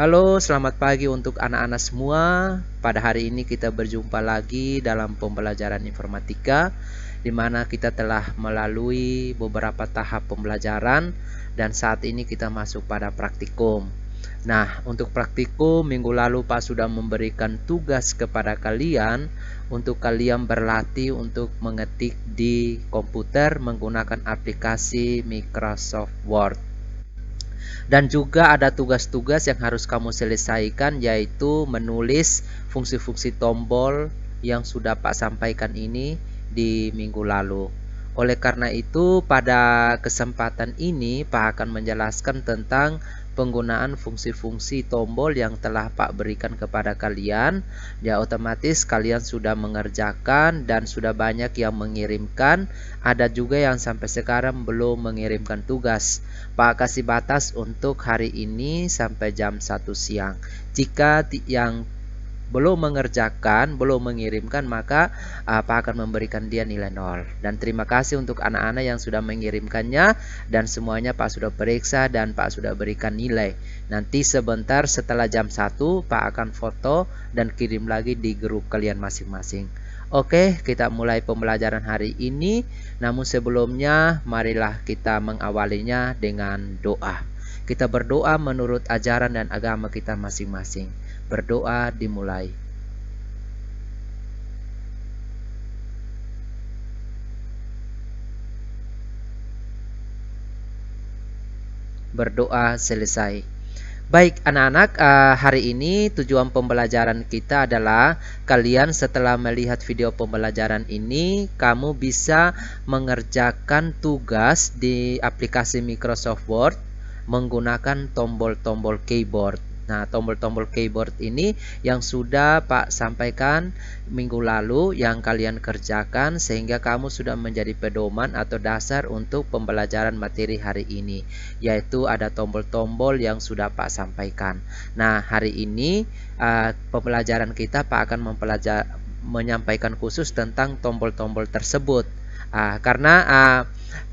Halo, selamat pagi untuk anak-anak semua. Pada hari ini kita berjumpa lagi dalam pembelajaran informatika di mana kita telah melalui beberapa tahap pembelajaran dan saat ini kita masuk pada praktikum. Nah, untuk praktikum minggu lalu Pak sudah memberikan tugas kepada kalian untuk kalian berlatih untuk mengetik di komputer menggunakan aplikasi Microsoft Word. Dan juga ada tugas-tugas yang harus kamu selesaikan yaitu menulis fungsi-fungsi tombol yang sudah Pak sampaikan ini di minggu lalu. Oleh karena itu, pada kesempatan ini Pak akan menjelaskan tentang penggunaan fungsi-fungsi tombol yang telah Pak berikan kepada kalian. Ya otomatis kalian sudah mengerjakan dan sudah banyak yang mengirimkan. Ada juga yang sampai sekarang belum mengirimkan tugas. Pak kasih batas untuk hari ini sampai jam 1 siang. Jika yang belum mengerjakan, belum mengirimkan, maka apa akan memberikan dia nilai nol. Dan terima kasih untuk anak-anak yang sudah mengirimkannya dan semuanya Pak sudah periksa dan Pak sudah berikan nilai. Nanti sebentar setelah jam 1 Pak akan foto dan kirim lagi di grup kalian masing-masing. Oke, kita mulai pembelajaran hari ini. Namun sebelumnya, marilah kita mengawalinya dengan doa. Kita berdoa menurut ajaran dan agama kita masing-masing. Berdoa dimulai. Berdoa selesai. Baik anak-anak, uh, hari ini tujuan pembelajaran kita adalah kalian setelah melihat video pembelajaran ini, kamu bisa mengerjakan tugas di aplikasi Microsoft Word menggunakan tombol-tombol keyboard. Nah, tombol-tombol keyboard ini yang sudah Pak sampaikan minggu lalu yang kalian kerjakan sehingga kamu sudah menjadi pedoman atau dasar untuk pembelajaran materi hari ini, yaitu ada tombol-tombol yang sudah Pak sampaikan. Nah, hari ini uh, pembelajaran kita Pak akan mempelajar menyampaikan khusus tentang tombol-tombol tersebut. Uh, karena uh,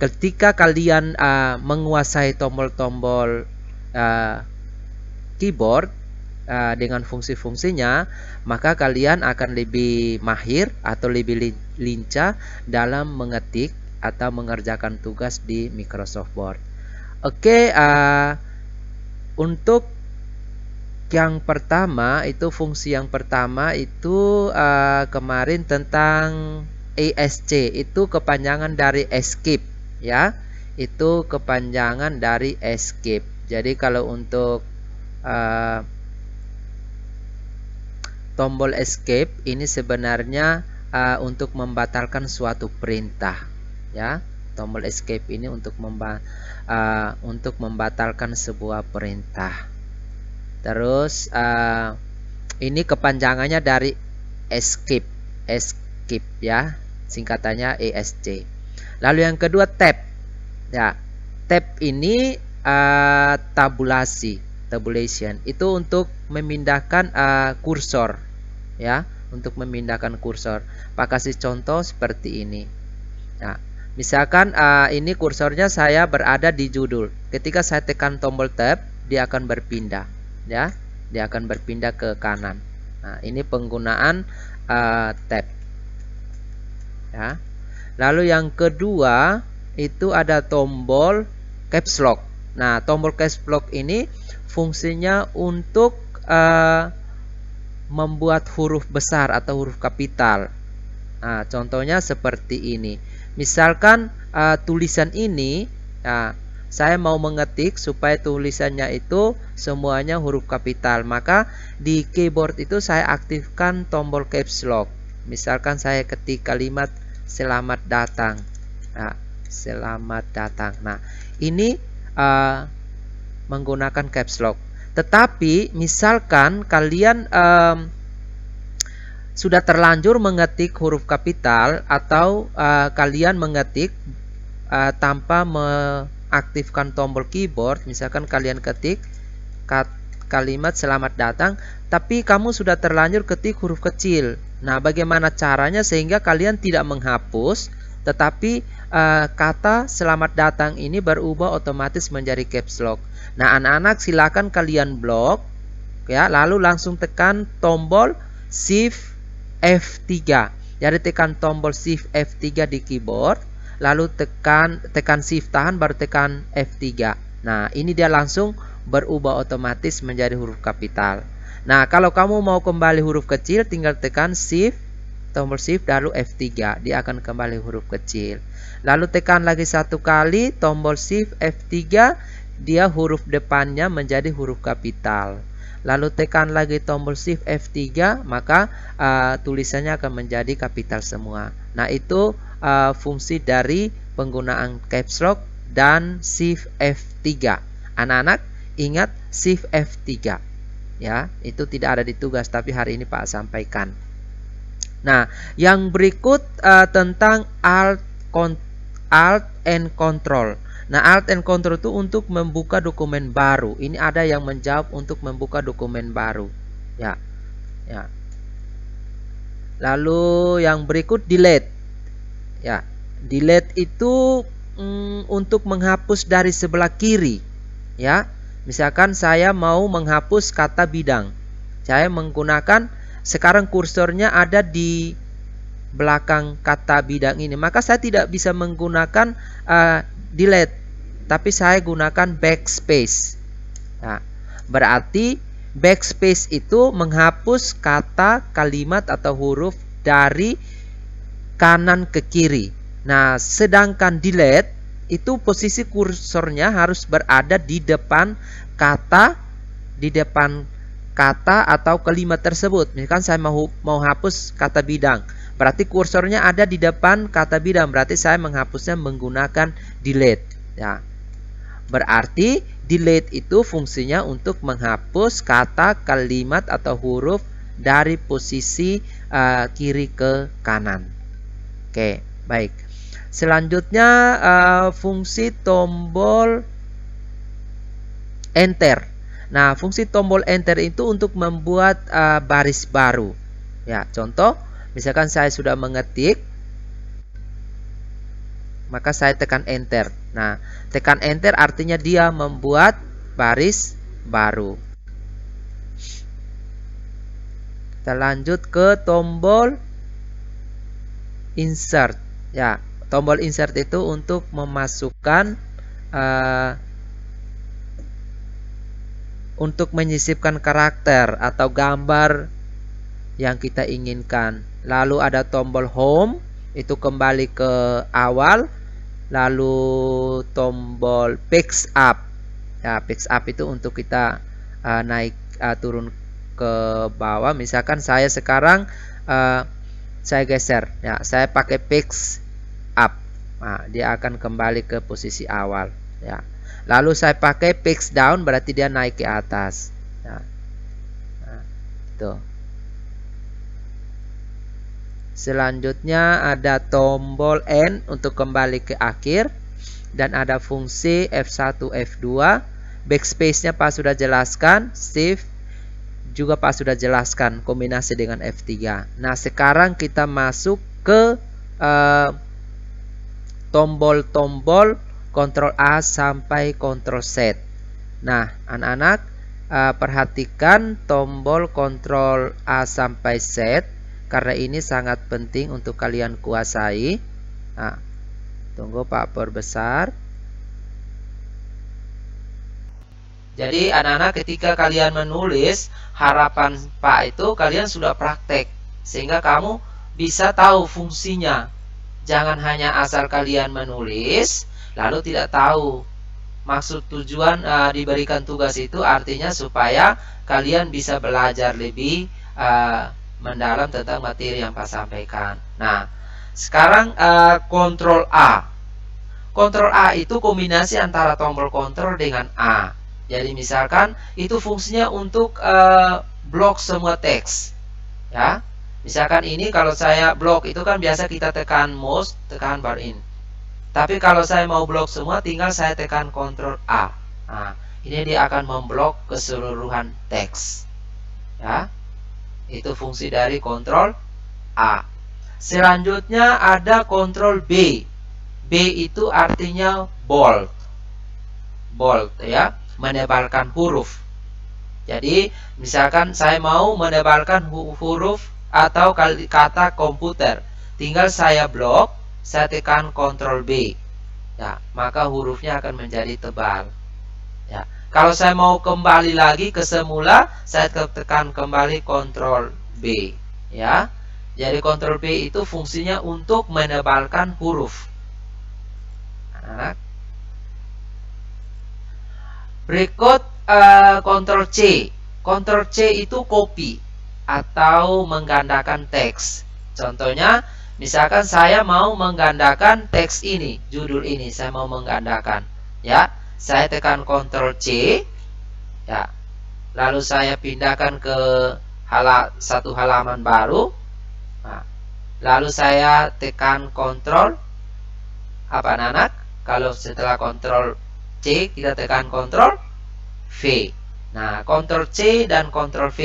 ketika kalian uh, menguasai tombol-tombol uh, keyboard uh, dengan fungsi-fungsinya, maka kalian akan lebih mahir atau lebih lincah dalam mengetik atau mengerjakan tugas di Microsoft Word. Oke, uh, untuk yang pertama itu fungsi yang pertama itu uh, kemarin tentang ESC itu kepanjangan dari escape ya itu kepanjangan dari escape jadi kalau untuk uh, tombol escape ini sebenarnya uh, untuk membatalkan suatu perintah ya. Tombol escape ini untuk memba uh, untuk membatalkan sebuah perintah. Terus uh, ini kepanjangannya dari escape escape ya. Singkatannya ESC lalu yang kedua tab ya. Tab ini uh, tabulasi tabulation. Itu untuk memindahkan uh, kursor ya. Untuk memindahkan kursor. Pak kasih contoh seperti ini. Nah, misalkan uh, ini kursornya saya berada di judul. Ketika saya tekan tombol tab dia akan berpindah ya. Dia akan berpindah ke kanan. Nah ini penggunaan uh, tab. Ya. Lalu yang kedua itu ada tombol caps lock nah tombol caps lock ini fungsinya untuk uh, membuat huruf besar atau huruf kapital. Nah, contohnya seperti ini. Misalkan uh, tulisan ini, nah, saya mau mengetik supaya tulisannya itu semuanya huruf kapital. Maka di keyboard itu saya aktifkan tombol caps lock. Misalkan saya ketik kalimat selamat datang. Nah, selamat datang. Nah, ini uh, menggunakan caps lock. Tetapi misalkan kalian um, sudah terlanjur mengetik huruf kapital atau uh, kalian mengetik uh, tanpa mengaktifkan tombol keyboard, misalkan kalian ketik kalimat selamat datang, tapi kamu sudah terlanjur ketik huruf kecil. Nah, bagaimana caranya sehingga kalian tidak menghapus tetapi uh, kata selamat datang ini berubah otomatis menjadi caps lock. Nah, anak-anak silakan kalian blok ya. Lalu langsung tekan tombol shift F3 jadi tekan tombol shift F3 di keyboard lalu tekan tekan shift tahan baru tekan F3 nah ini dia langsung berubah otomatis menjadi huruf kapital. Nah kalau kamu mau kembali huruf kecil tinggal tekan shift tombol shift lalu F3 dia akan kembali huruf kecil lalu tekan lagi satu kali tombol shift F3 dia huruf depannya menjadi huruf kapital. Lalu tekan lagi tombol shift F3 maka uh, tulisannya akan menjadi kapital semua. Nah, itu uh, fungsi dari penggunaan caps lock dan shift F3. Anak-anak ingat shift F3. Ya, itu tidak ada di tugas tapi hari ini Pak sampaikan. Nah, yang berikut uh, tentang alt alt and control. Nah, Alt and Control itu untuk membuka dokumen baru. Ini ada yang menjawab untuk membuka dokumen baru. Ya. Ya. Lalu yang berikut delete. Ya. Delete itu mm, untuk menghapus dari sebelah kiri. Ya. Misalkan saya mau menghapus kata bidang. Saya menggunakan sekarang kursornya ada di belakang kata bidang ini. Maka saya tidak bisa menggunakan uh, delete tapi saya gunakan backspace nah, berarti backspace itu menghapus kata kalimat atau huruf dari kanan ke kiri nah sedangkan delete itu posisi kursornya harus berada di depan kata di depan kata atau kalimat tersebut. Misalkan saya mau mau hapus kata bidang. Berarti kursornya ada di depan kata bidang, berarti saya menghapusnya menggunakan delete, ya. Berarti delete itu fungsinya untuk menghapus kata, kalimat atau huruf dari posisi uh, kiri ke kanan. Oke, baik. Selanjutnya uh, fungsi tombol enter. Nah, fungsi tombol enter itu untuk membuat uh, baris baru. Ya, contoh Misalkan saya sudah mengetik, maka saya tekan enter. Nah, tekan enter artinya dia membuat baris baru. Kita lanjut ke tombol insert. Ya, tombol insert itu untuk memasukkan uh, untuk menyisipkan karakter atau gambar yang kita inginkan. Lalu ada tombol home itu kembali ke awal. Lalu tombol picks up. Ya picks up itu untuk kita uh, naik uh, turun ke bawah. Misalkan saya sekarang uh, saya geser. Ya saya pakai picks up. Nah, dia akan kembali ke posisi awal. Ya lalu saya pakai picks down berarti dia naik ke atas ya. nah, tuh Selanjutnya ada tombol N untuk kembali ke akhir dan ada fungsi F1, F2. Backspace-nya Pak sudah jelaskan, Shift juga Pak sudah jelaskan kombinasi dengan F3. Nah, sekarang kita masuk ke eh, tombol-tombol uh, Ctrl A sampai Ctrl Z. Nah, anak-anak uh, perhatikan tombol Ctrl A sampai Z karena ini sangat penting untuk kalian kuasai. Nah, tunggu Pak perbesar. Jadi anak-anak ketika kalian menulis harapan Pak itu kalian sudah praktek sehingga kamu bisa tahu fungsinya. Jangan hanya asal kalian menulis lalu tidak tahu maksud tujuan uh, diberikan tugas itu artinya supaya kalian bisa belajar lebih uh, mendalam tentang materi yang Pak sampaikan. Nah, sekarang uh, kontrol A. Kontrol A itu kombinasi antara tombol kontrol dengan A. Jadi misalkan itu fungsinya untuk uh, blok semua teks. Ya. Misalkan ini kalau saya blok itu kan biasa kita tekan mouse, tekan bar in. Tapi kalau saya mau blok semua tinggal saya tekan kontrol A. Nah, ini dia akan memblok keseluruhan teks. Ya. Itu fungsi dari kontrol A. Selanjutnya ada kontrol B. B itu artinya bold. Bold ya, menebalkan huruf. Jadi, misalkan saya mau menebalkan huruf atau kata komputer. Tinggal saya blok, saya tekan Ctrl B. Ya, maka hurufnya akan menjadi tebal. Ya. Kalau saya mau kembali lagi ke semula, saya tekan kembali Ctrl B. Ya. Jadi Ctrl B itu fungsinya untuk menebalkan huruf. Anak. Berikut uh, Ctrl C. Ctrl C itu copy atau menggandakan teks. Contohnya, misalkan saya mau menggandakan teks ini, judul ini saya mau menggandakan. Ya, saya tekan Ctrl C. Ya. Lalu saya pindahkan ke hala, satu halaman baru. Nah, lalu saya tekan Ctrl apa anak? Kalau setelah Ctrl C kita tekan Ctrl V. Nah, Ctrl C dan Ctrl V.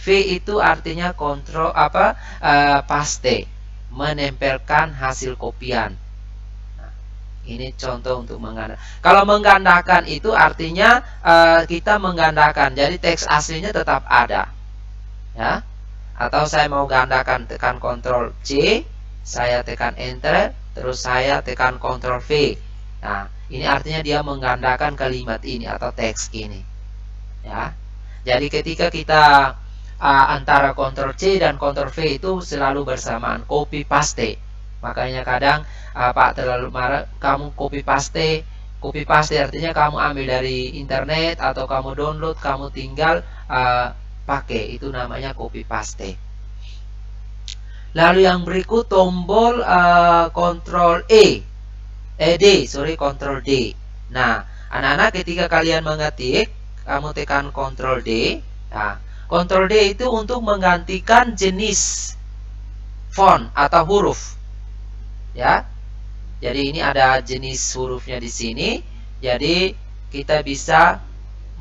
V itu artinya kontrol apa? Uh, paste, menempelkan hasil kopian. Nah, ini contoh untuk menggandakan. Kalau menggandakan itu artinya uh, kita menggandakan. Jadi teks aslinya tetap ada. Ya. Atau saya mau gandakan tekan Ctrl C, saya tekan enter, terus saya tekan Ctrl V. Nah, ini artinya dia menggandakan kalimat ini atau teks ini. Ya. Jadi ketika kita uh, antara Ctrl C dan Ctrl V itu selalu bersamaan, copy paste. Makanya kadang uh, Pak terlalu marah, kamu copy paste, copy paste artinya kamu ambil dari internet atau kamu download, kamu tinggal uh, pakai. Itu namanya copy paste. Lalu yang berikut tombol uh, Ctrl E eh D, sorry Ctrl D. Nah, anak-anak ketika kalian mengetik, kamu tekan Ctrl D. Nah, Ctrl D itu untuk menggantikan jenis font atau huruf. Ya. Jadi ini ada jenis hurufnya di sini. Jadi kita bisa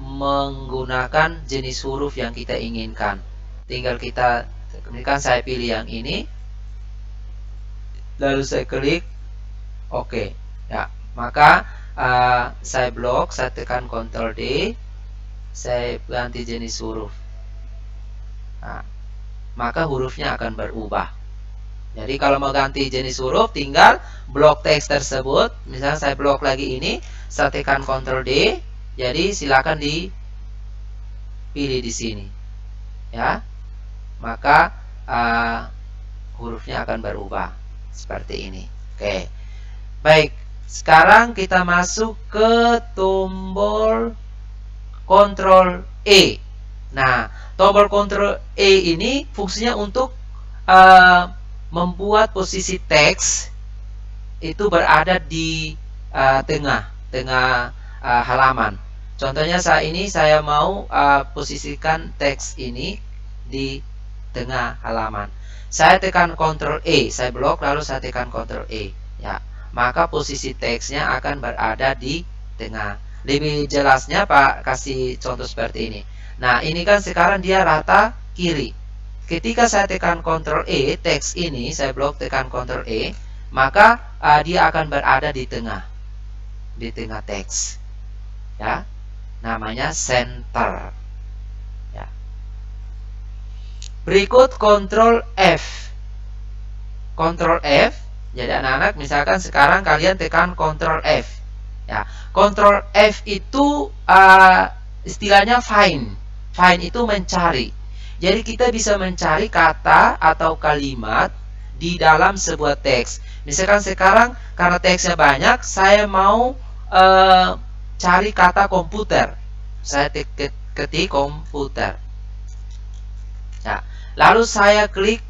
menggunakan jenis huruf yang kita inginkan. Tinggal kita kemudian saya pilih yang ini. Lalu saya klik oke. Okay ya maka uh, saya blok saya tekan Ctrl D saya ganti jenis huruf nah, maka hurufnya akan berubah. Jadi kalau mau ganti jenis huruf tinggal blok teks tersebut. Misalnya saya blok lagi ini saya tekan Ctrl D jadi silakan dipilih di sini. Ya maka uh, hurufnya akan berubah seperti ini. Oke baik. Sekarang kita masuk ke tombol Ctrl E. Nah, tombol Ctrl E ini fungsinya untuk uh, membuat posisi teks itu berada di uh, tengah tengah uh, halaman. Contohnya saat ini saya mau uh, posisikan teks ini di tengah halaman. Saya tekan Ctrl E, saya blok lalu saya tekan Ctrl E. Ya, maka posisi teksnya akan berada di tengah. Lebih jelasnya Pak kasih contoh seperti ini. Nah, ini kan sekarang dia rata kiri. Ketika saya tekan Ctrl E, teks ini saya blok tekan Ctrl E, maka uh, dia akan berada di tengah. Di tengah teks. Ya. Namanya center. Ya. Berikut Ctrl F. Ctrl F jadi anak-anak misalkan sekarang kalian tekan Ctrl F. Ya, Ctrl F itu uh, istilahnya find. Find itu mencari. Jadi kita bisa mencari kata atau kalimat di dalam sebuah teks. Misalkan sekarang karena teksnya banyak, saya mau uh, cari kata komputer. Saya ketik komputer. Ya. Lalu saya klik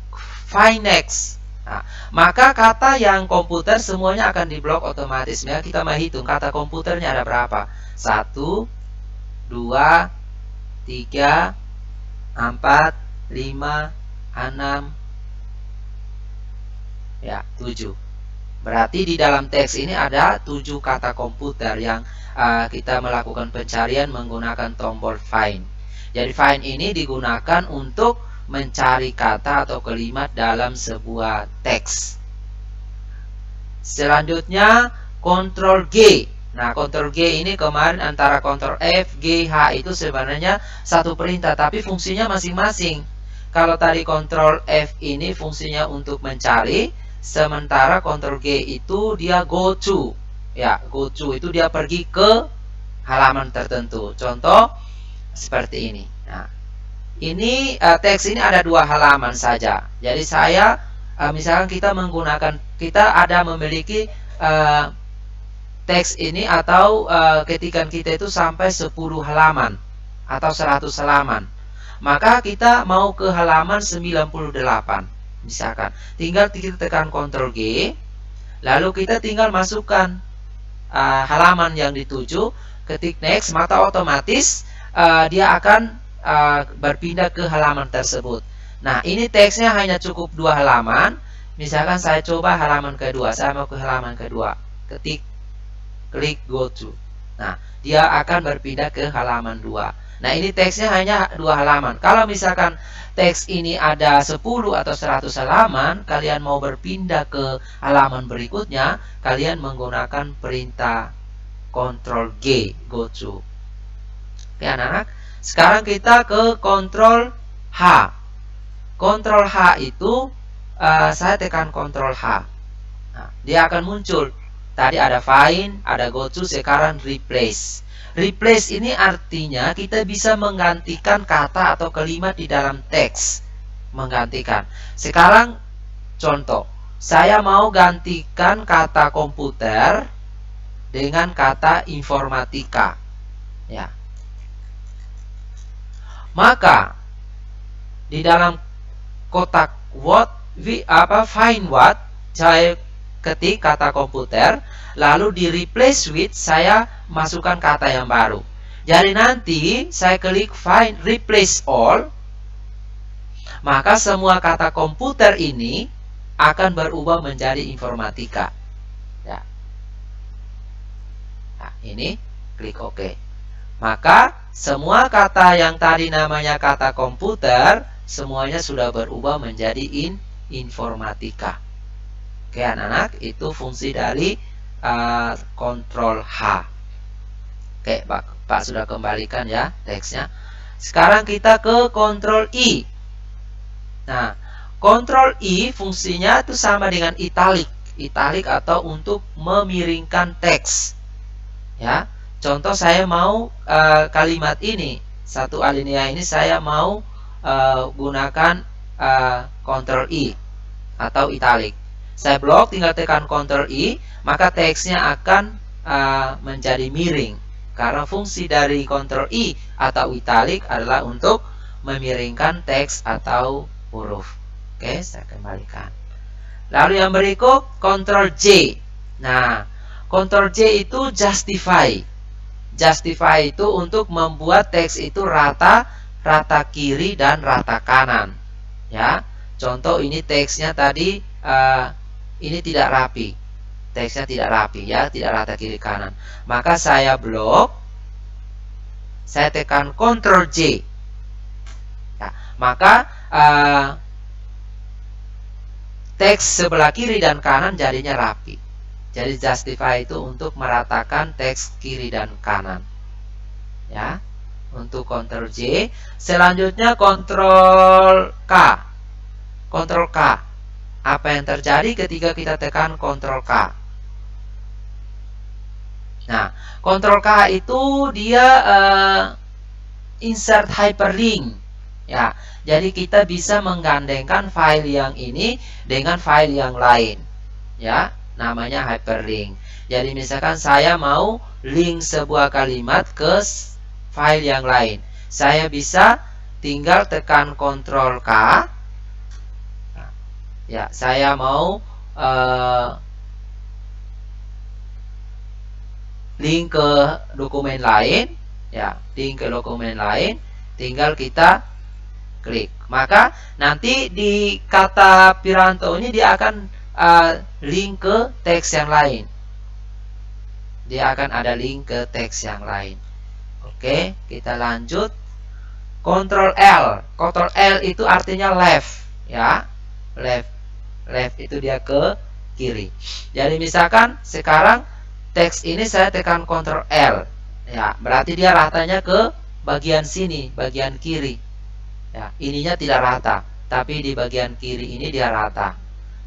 find next. Nah, maka kata yang komputer semuanya akan diblok otomatis. Ya, kita mau hitung kata komputernya ada berapa. 1, 2, 3, 4, 5, 6, ya 7. Berarti di dalam teks ini ada 7 kata komputer yang uh, kita melakukan pencarian menggunakan tombol find. Jadi find ini digunakan untuk mencari kata atau kalimat dalam sebuah teks. Selanjutnya, Ctrl G. Nah, Ctrl G ini kemarin antara Ctrl F, G, H itu sebenarnya satu perintah, tapi fungsinya masing-masing. Kalau tadi Ctrl F ini fungsinya untuk mencari, sementara Ctrl G itu dia go to. Ya, go to itu dia pergi ke halaman tertentu. Contoh seperti ini. Nah, ini uh, teks ini ada dua halaman saja. Jadi saya uh, misalkan kita menggunakan kita ada memiliki uh, teks ini atau uh, ketikan kita itu sampai 10 halaman atau 100 halaman. Maka kita mau ke halaman 98 misalkan. Tinggal kita tekan Ctrl G lalu kita tinggal masukkan uh, halaman yang dituju, ketik next maka otomatis uh, dia akan uh, berpindah ke halaman tersebut. Nah, ini teksnya hanya cukup dua halaman. Misalkan saya coba halaman kedua, saya mau ke halaman kedua. Ketik klik go to. Nah, dia akan berpindah ke halaman 2. Nah, ini teksnya hanya dua halaman. Kalau misalkan teks ini ada 10 atau 100 halaman, kalian mau berpindah ke halaman berikutnya, kalian menggunakan perintah Ctrl G, go to. Oke, anak-anak. Sekarang kita ke Ctrl H. Ctrl H itu uh, saya tekan Ctrl H. Nah, dia akan muncul Tadi ada find, ada go to, sekarang replace. Replace ini artinya kita bisa menggantikan kata atau kalimat di dalam teks. Menggantikan. Sekarang contoh, saya mau gantikan kata komputer dengan kata informatika. Ya. Maka di dalam kotak what we apa find what saya ketik kata komputer, lalu di replace with saya masukkan kata yang baru. Jadi nanti saya klik find replace all, maka semua kata komputer ini akan berubah menjadi informatika. Ya. Nah, ini klik OK. Maka semua kata yang tadi namanya kata komputer semuanya sudah berubah menjadi in informatika. Oke anak-anak itu fungsi dari uh, kontrol H. Oke Pak, Pak sudah kembalikan ya teksnya. Sekarang kita ke kontrol I. Nah, kontrol I fungsinya itu sama dengan italic. Italic atau untuk memiringkan teks. Ya, contoh saya mau uh, kalimat ini satu alinea ini saya mau uh, gunakan uh, kontrol I atau italic saya blok tinggal tekan Ctrl I maka teksnya akan uh, menjadi miring. Karena fungsi dari Ctrl I atau italic adalah untuk memiringkan teks atau huruf. Oke saya kembalikan. Lalu yang berikut Ctrl J. Nah Ctrl J itu justify. Justify itu untuk membuat teks itu rata rata kiri dan rata kanan. Ya contoh ini teksnya tadi uh, ini tidak rapi. Teksnya tidak rapi ya, tidak rata kiri kanan. Maka saya blok, saya tekan Ctrl J. Ya, maka uh, teks sebelah kiri dan kanan jadinya rapi. Jadi justify itu untuk meratakan teks kiri dan kanan. Ya. Untuk Ctrl J, selanjutnya Ctrl K. Ctrl K apa yang terjadi ketika kita tekan Ctrl K. Nah, Ctrl K itu dia uh, insert hyperlink. Ya, jadi kita bisa menggandengkan file yang ini dengan file yang lain. Ya, namanya hyperlink. Jadi misalkan saya mau link sebuah kalimat ke file yang lain. Saya bisa tinggal tekan Ctrl K ya saya mau uh, link ke dokumen lain. Ya link ke dokumen lain. Tinggal kita klik. Maka nanti di kata Piranto ini dia akan uh, link ke teks yang lain. Dia akan ada link ke teks yang lain. Oke kita lanjut. Ctrl L. Ctrl L itu artinya left ya. Left left itu dia ke kiri. Jadi misalkan sekarang teks ini saya tekan Ctrl L. Ya, berarti dia ratanya ke bagian sini, bagian kiri. Ya, ininya tidak rata, tapi di bagian kiri ini dia rata.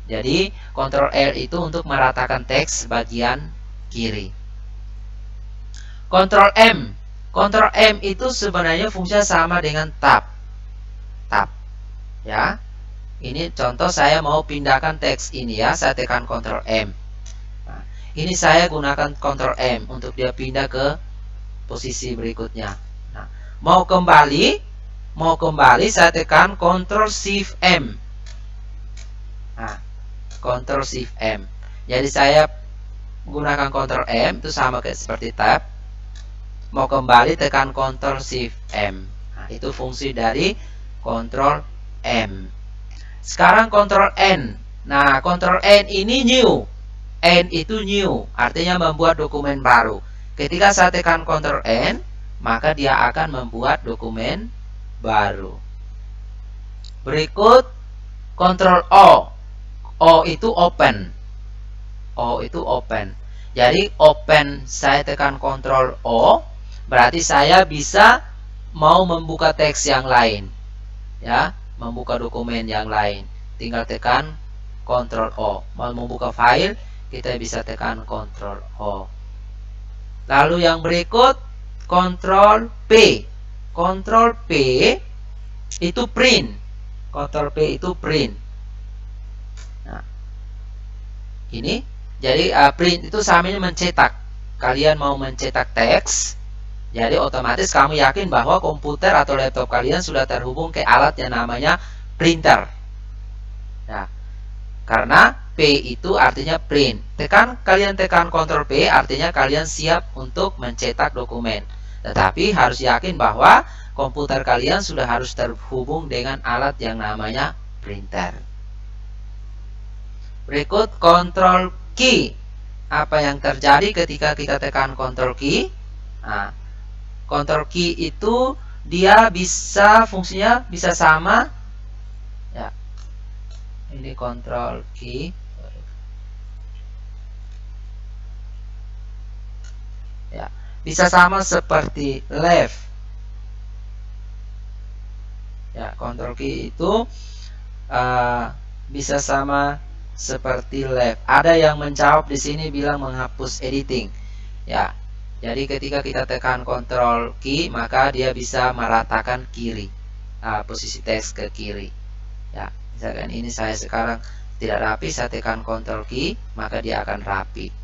Jadi, Ctrl L itu untuk meratakan teks bagian kiri. Ctrl M. Ctrl M itu sebenarnya fungsinya sama dengan tab. Tab. Ya. Ini contoh saya mau pindahkan teks ini ya, saya tekan Ctrl M. Nah, ini saya gunakan Ctrl M untuk dia pindah ke posisi berikutnya. Nah, mau kembali, mau kembali saya tekan Ctrl Shift M. Nah, Ctrl Shift M. Jadi saya gunakan Ctrl M itu sama kayak seperti tab. Mau kembali tekan Ctrl Shift M. Nah, itu fungsi dari Ctrl M. Sekarang Ctrl N. Nah, Ctrl N ini new. N itu new, artinya membuat dokumen baru. Ketika saya tekan Ctrl N, maka dia akan membuat dokumen baru. Berikut Ctrl O. O itu open. O itu open. Jadi open saya tekan Ctrl O, berarti saya bisa mau membuka teks yang lain. Ya, membuka dokumen yang lain. Tinggal tekan Ctrl O. Mau membuka file, kita bisa tekan Ctrl O. Lalu yang berikut Ctrl P. Ctrl P itu print. Ctrl P itu print. Nah, ini jadi uh, print itu samanya mencetak. Kalian mau mencetak teks, jadi otomatis kamu yakin bahwa komputer atau laptop kalian sudah terhubung ke alat yang namanya printer. Nah, karena P itu artinya print. Tekan kalian tekan Ctrl P artinya kalian siap untuk mencetak dokumen. Tetapi harus yakin bahwa komputer kalian sudah harus terhubung dengan alat yang namanya printer. Berikut Ctrl key. Apa yang terjadi ketika kita tekan Ctrl key? Nah, Ctrl key itu dia bisa fungsinya bisa sama. Ya. Ini Ctrl key. Ya. Bisa sama seperti left. Ya kontrol key itu uh, bisa sama seperti left. Ada yang menjawab di sini bilang menghapus editing. Ya jadi ketika kita tekan kontrol key maka dia bisa meratakan kiri uh, posisi teks ke kiri ya misalkan ini saya sekarang tidak rapi saya tekan kontrol key maka dia akan rapi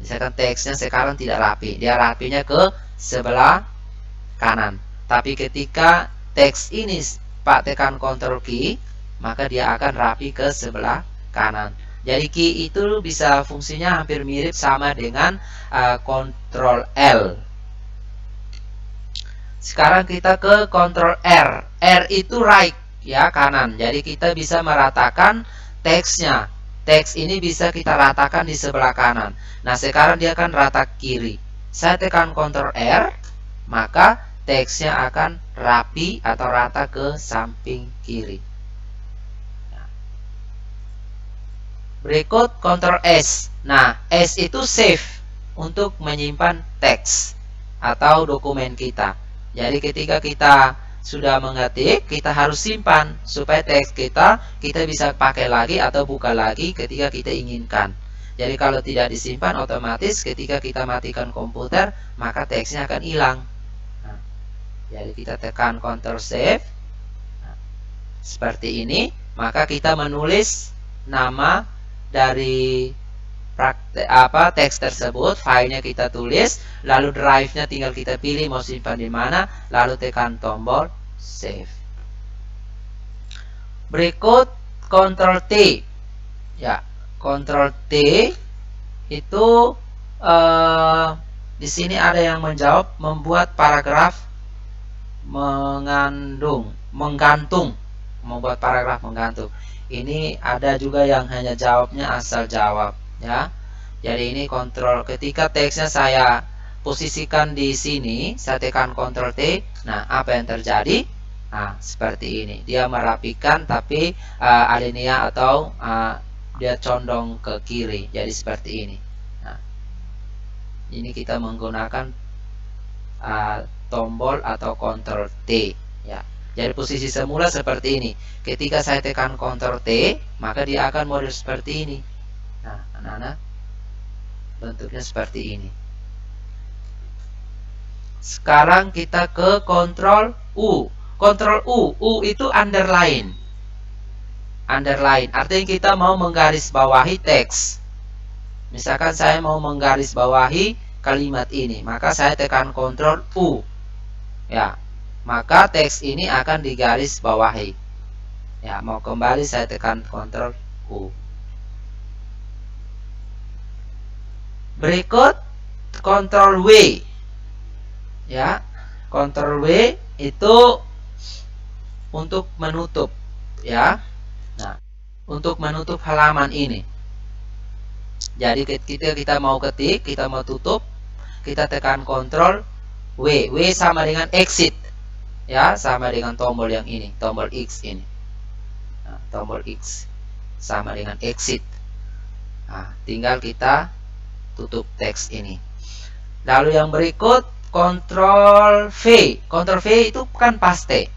Misalkan teksnya sekarang tidak rapi, dia rapinya ke sebelah kanan. Tapi ketika teks ini Pak tekan Ctrl key, maka dia akan rapi ke sebelah kanan. Jadi key itu bisa fungsinya hampir mirip sama dengan uh, Ctrl L. Sekarang kita ke Ctrl R. R itu right ya kanan. Jadi kita bisa meratakan teksnya teks ini bisa kita ratakan di sebelah kanan. Nah, sekarang dia akan rata kiri. Saya tekan Ctrl R, maka teksnya akan rapi atau rata ke samping kiri. Berikut Ctrl S. Nah, S itu save untuk menyimpan teks atau dokumen kita. Jadi ketika kita sudah mengetik, kita harus simpan supaya teks kita kita bisa pakai lagi atau buka lagi ketika kita inginkan. Jadi kalau tidak disimpan otomatis ketika kita matikan komputer maka teksnya akan hilang. Nah, jadi kita tekan Ctrl Save. Nah, seperti ini, maka kita menulis nama dari praktek apa teks tersebut, filenya kita tulis, lalu drive-nya tinggal kita pilih mau simpan di mana, lalu tekan tombol save. Berikut Ctrl T. Ya, Ctrl T itu uh, di sini ada yang menjawab membuat paragraf mengandung, menggantung, membuat paragraf menggantung. Ini ada juga yang hanya jawabnya asal jawab ya. Jadi ini kontrol ketika teksnya saya posisikan di sini saya tekan kontrol T nah apa yang terjadi? Nah seperti ini. Dia merapikan tapi uh, alinea atau uh, dia condong ke kiri. Jadi seperti ini. Nah, ini kita menggunakan uh, tombol atau Ctrl T ya jadi posisi semula seperti ini. Ketika saya tekan Ctrl T maka dia akan model seperti ini. Nah anak-anak bentuknya seperti ini. Sekarang kita ke Ctrl U. Ctrl U U itu underline. Underline artinya kita mau menggarisbawahi teks. Misalkan saya mau menggarisbawahi kalimat ini, maka saya tekan Ctrl U. Ya, maka teks ini akan digarisbawahi. Ya, mau kembali saya tekan Ctrl U. Berikut Ctrl W. Ya, Ctrl W itu untuk menutup ya. Nah, untuk menutup halaman ini. Jadi kita kita mau ketik, kita mau tutup, kita tekan Ctrl W. W sama dengan exit. Ya, sama dengan tombol yang ini, tombol X ini. Nah, tombol X sama dengan exit. Nah, tinggal kita tutup teks ini. Lalu yang berikut Ctrl V. Ctrl V itu kan paste.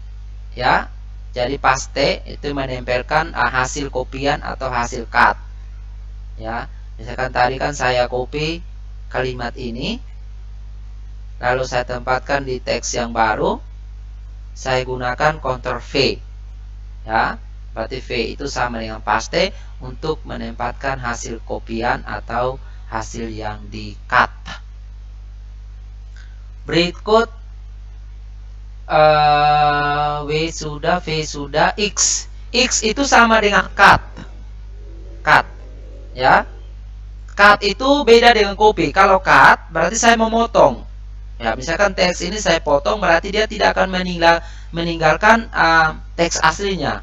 Ya. Jadi paste itu menempelkan uh, hasil kopian atau hasil cut. Ya. Misalkan tadi kan saya copy kalimat ini lalu saya tempatkan di teks yang baru saya gunakan Ctrl V. Ya berarti V itu sama dengan paste untuk menempatkan hasil kopian atau hasil yang di cut berikut uh, W sudah V sudah X. X itu sama dengan cut. Cut ya. Cut itu beda dengan copy. Kalau cut berarti saya memotong. Ya, misalkan teks ini saya potong berarti dia tidak akan meninggal meninggalkan uh, teks aslinya.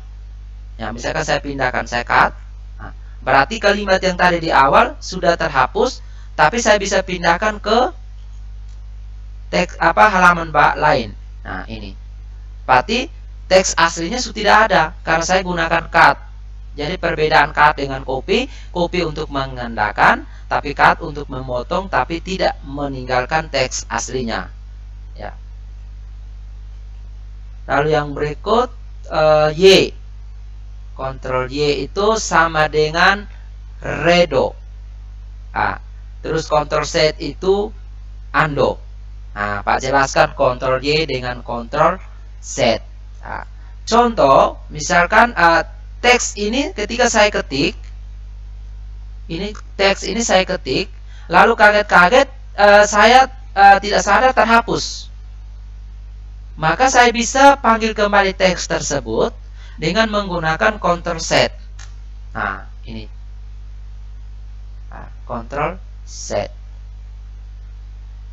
Ya, misalkan saya pindahkan, saya cut. Nah, berarti kalimat yang tadi di awal sudah terhapus, tapi saya bisa pindahkan ke teks apa halaman bak lain. Nah, ini. Berarti teks aslinya sudah tidak ada karena saya gunakan cut. Jadi perbedaan cut dengan copy, copy untuk mengandakan, tapi cut untuk memotong tapi tidak meninggalkan teks aslinya. Ya. Lalu yang berikut uh, Y. Ctrl Y itu sama dengan redo. Ah, terus Ctrl Z itu undo. Nah, Pak jelaskan Ctrl Y dengan Ctrl Z. Nah, contoh, misalkan uh, teks ini ketika saya ketik ini teks ini saya ketik lalu kaget-kaget uh, saya uh, tidak sadar terhapus. Maka saya bisa panggil kembali teks tersebut dengan menggunakan Ctrl set nah ini. Nah, Ctrl set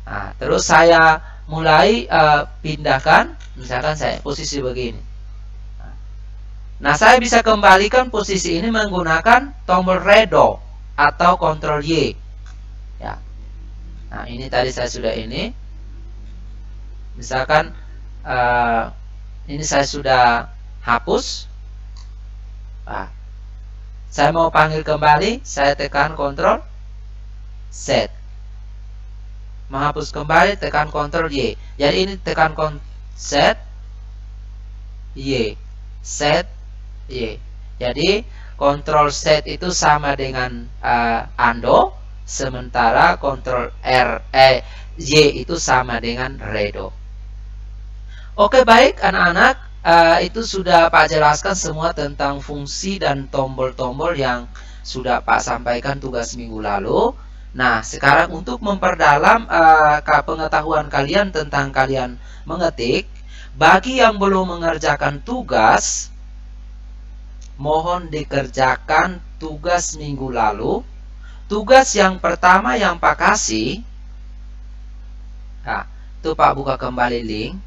nah, terus saya mulai uh, pindahkan. Misalkan saya posisi begini. Nah, saya bisa kembalikan posisi ini menggunakan tombol redo atau Ctrl Y. Ya. Nah, ini tadi saya sudah ini. Misalkan uh, ini saya sudah hapus. Nah, saya mau panggil kembali, saya tekan Ctrl Z. Menghapus kembali tekan Ctrl Y. Jadi ini tekan Z Y. Set Y. Jadi kontrol set itu sama dengan uh, ando, sementara kontrol R eh, Y itu sama dengan redo. Oke baik anak-anak, uh, itu sudah Pak jelaskan semua tentang fungsi dan tombol-tombol yang sudah Pak sampaikan tugas minggu lalu. Nah, sekarang untuk memperdalam uh, pengetahuan kalian tentang kalian mengetik, bagi yang belum mengerjakan tugas, mohon dikerjakan tugas minggu lalu. Tugas yang pertama yang Pak kasih, nah, itu Pak buka kembali link.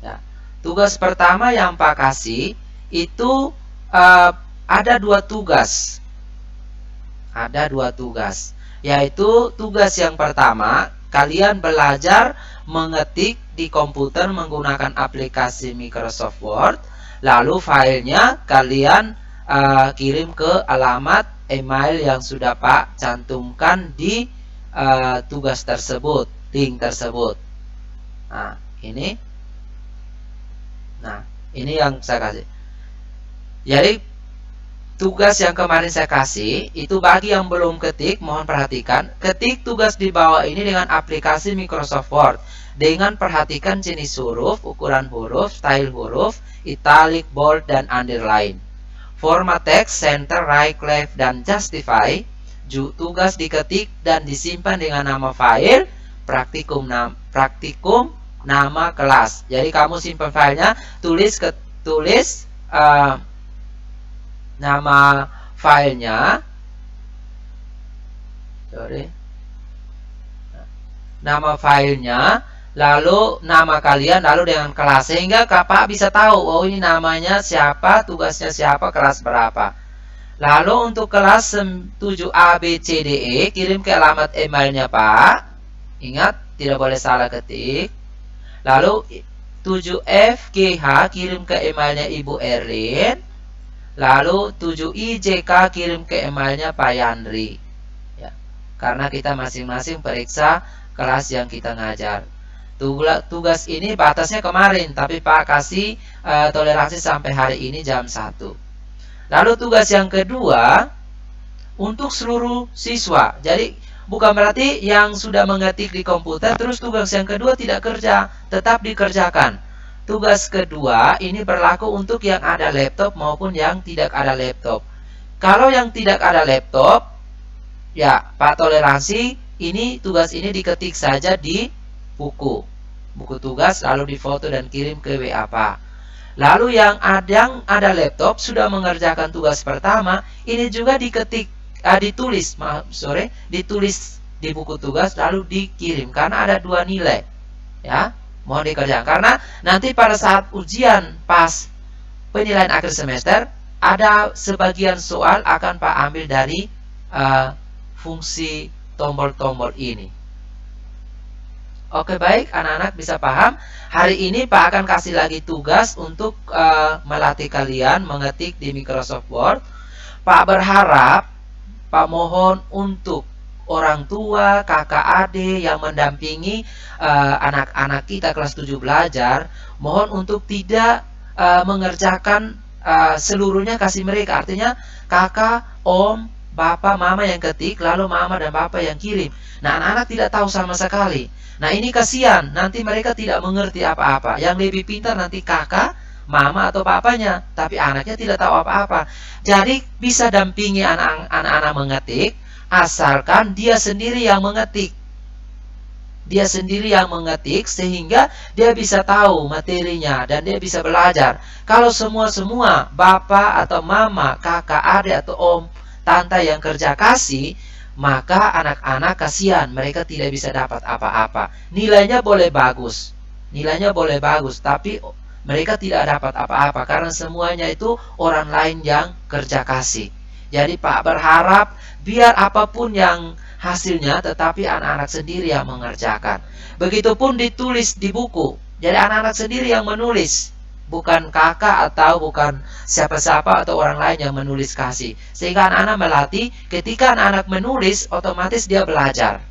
Ya. Tugas pertama yang Pak kasih itu uh, ada dua tugas. Ada dua tugas, yaitu tugas yang pertama kalian belajar mengetik di komputer menggunakan aplikasi Microsoft Word Lalu filenya kalian uh, kirim ke alamat email yang sudah Pak cantumkan di uh, tugas tersebut, link tersebut. Nah, ini. Nah, ini yang saya kasih. Jadi tugas yang kemarin saya kasih itu bagi yang belum ketik mohon perhatikan ketik tugas di bawah ini dengan aplikasi Microsoft Word dengan perhatikan jenis huruf, ukuran huruf, style huruf, italic, bold, dan underline. Format teks, center, right, left, dan justify. Tugas diketik dan disimpan dengan nama file, praktikum, nam, praktikum nama kelas. Jadi kamu simpan filenya, tulis ke tulis uh, nama filenya sorry. Nama filenya lalu nama kalian lalu dengan kelas sehingga Pak bisa tahu oh ini namanya siapa tugasnya siapa kelas berapa. Lalu untuk kelas 7A B C D E kirim ke alamat emailnya Pak. Ingat tidak boleh salah ketik. Lalu 7F G H kirim ke emailnya Ibu Erlin Lalu 7IJK kirim ke emailnya Pak Yandri. Ya, karena kita masing-masing periksa kelas yang kita ngajar. Tugas ini batasnya kemarin, tapi Pak kasih uh, toleransi sampai hari ini jam 1. Lalu tugas yang kedua untuk seluruh siswa. Jadi bukan berarti yang sudah mengetik di komputer terus tugas yang kedua tidak kerja, tetap dikerjakan. Tugas kedua ini berlaku untuk yang ada laptop maupun yang tidak ada laptop. Kalau yang tidak ada laptop, ya Pak toleransi ini tugas ini diketik saja di buku. Buku tugas lalu difoto dan kirim ke WA Pak. Lalu yang ada yang ada laptop sudah mengerjakan tugas pertama, ini juga diketik ah, ditulis, maaf sore, ditulis di buku tugas lalu dikirim karena ada dua nilai. Ya mohon dikerjakan karena nanti pada saat ujian pas penilaian akhir semester ada sebagian soal akan Pak ambil dari uh, fungsi tombol-tombol ini. Oke baik, anak-anak bisa paham. Hari ini Pak akan kasih lagi tugas untuk uh, melatih kalian mengetik di Microsoft Word. Pak berharap, Pak mohon untuk orang tua, kakak adik yang mendampingi eh, anak-anak uh, kita kelas 7 belajar, mohon untuk tidak uh, mengerjakan uh, seluruhnya kasih mereka. Artinya kakak, om, bapak, mama yang ketik, lalu mama dan bapak yang kirim. Nah, anak-anak tidak tahu sama sekali. Nah, ini kasihan, nanti mereka tidak mengerti apa-apa. Yang lebih pintar nanti kakak, mama atau papanya, tapi anaknya tidak tahu apa-apa. Jadi bisa dampingi anak-anak mengetik, asalkan dia sendiri yang mengetik. Dia sendiri yang mengetik sehingga dia bisa tahu materinya dan dia bisa belajar. Kalau semua-semua bapak atau mama, kakak, adik atau om, tante yang kerja kasih, maka anak-anak kasihan mereka tidak bisa dapat apa-apa. Nilainya boleh bagus. Nilainya boleh bagus, tapi mereka tidak dapat apa-apa karena semuanya itu orang lain yang kerja kasih. Jadi Pak berharap biar apa pun yang hasilnya tetapi anak-anak sendiri yang mengerjakan. Begitupun ditulis di buku. Jadi anak-anak sendiri yang menulis, bukan kakak atau bukan siapa-siapa atau orang lain yang menulis kasih. Sehingga anak-anak melatih ketika anak-anak menulis otomatis dia belajar.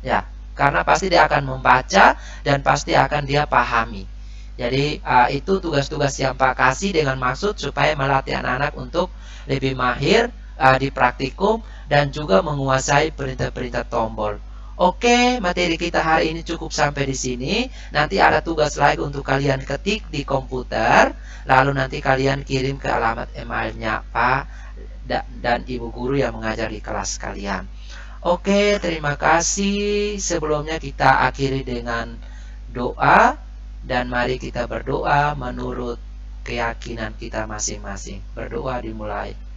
Ya, karena pasti dia akan membaca dan pasti akan dia pahami. Jadi uh, itu tugas-tugas yang Pak kasih dengan maksud supaya melatih anak-anak untuk lebih mahir uh, di praktikum dan juga menguasai perintah-perintah tombol. Oke, materi kita hari ini cukup sampai di sini. Nanti ada tugas lagi untuk kalian ketik di komputer, lalu nanti kalian kirim ke alamat emailnya Pak dan Ibu guru yang mengajar di kelas kalian. Oke, terima kasih. Sebelumnya kita akhiri dengan doa dan mari kita berdoa menurut keyakinan kita masing-masing. Berdoa dimulai.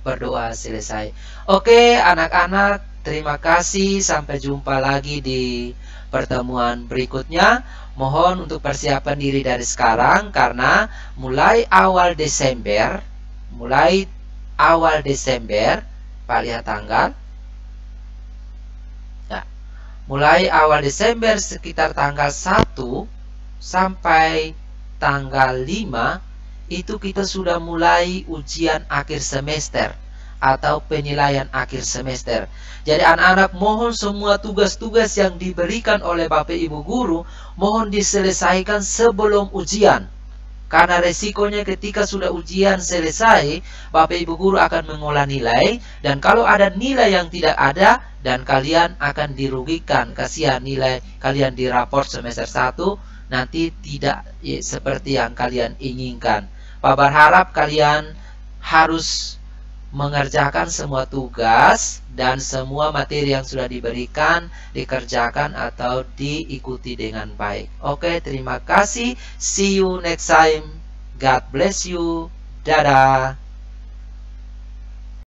Berdoa selesai. Oke, anak-anak, terima kasih. Sampai jumpa lagi di pertemuan berikutnya. Mohon untuk persiapan diri dari sekarang karena mulai awal Desember, mulai awal Desember, Pak lihat tanggal. Ya. Mulai awal Desember sekitar tanggal 1 sampai tanggal 5 itu kita sudah mulai ujian akhir semester atau penilaian akhir semester. Jadi anak-anak mohon semua tugas-tugas yang diberikan oleh Bapak Ibu guru mohon diselesaikan sebelum ujian. Karena resikonya ketika sudah ujian selesai, Bapak Ibu guru akan mengolah nilai dan kalau ada nilai yang tidak ada dan kalian akan dirugikan. Kasihan nilai kalian di raport semester 1 nanti tidak ya, seperti yang kalian inginkan. Pak berharap kalian harus mengerjakan semua tugas dan semua materi yang sudah diberikan dikerjakan atau diikuti dengan baik. Oke, terima kasih. See you next time. God bless you. Dadah.